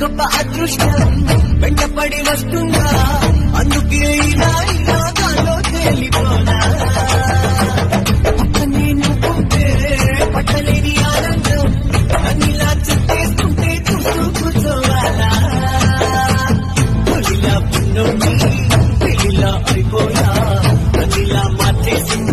గొప్ప అదృష్టం. వెంటపడి వస్తుందా? అందుకే ఇలా ఇలా దాలో తేలిపోనా అయిపోయా అదిలా మాటేసింది